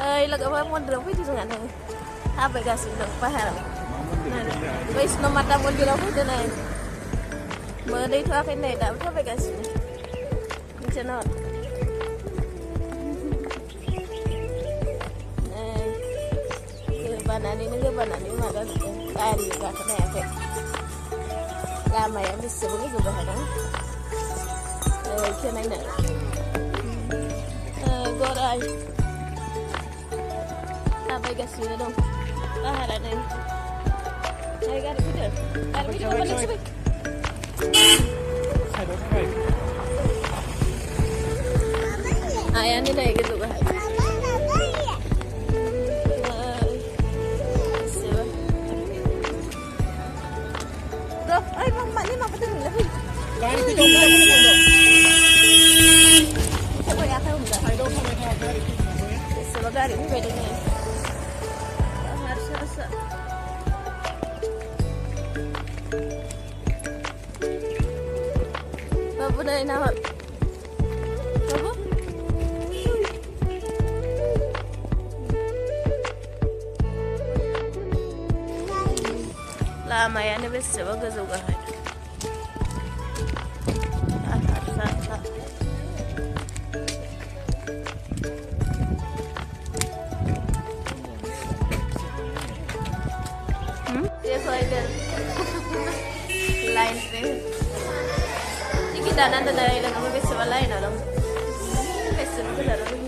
lagaba mondira fiti tunga này, ha be gas ndo pa haram wais no mata mondira fiti ne mo dai to akai ne da này be gas ni chana banani ni ga banani ma ga kari ga ta ne akai lama ya bisa bungi ga haram eh kenan ne eh gorai navigasyon ano. Bahala na yun. Navigari ko dyan. Alam ko dyan, balik sabay. Ayan nila yung gito bahay. Ay, mama, ni mama, tanong lang. Kaya nito, kaya nito, kaya nito. Kaya nito, kaya nito. Kaya nito, kaya nito sợ Và vô đây nào ạ. Là mày ăn được biết sửa cái gì cả. Hãy subscribe cho kênh Ghiền da nanda da ila ngam be sewala ina lam be sewala lam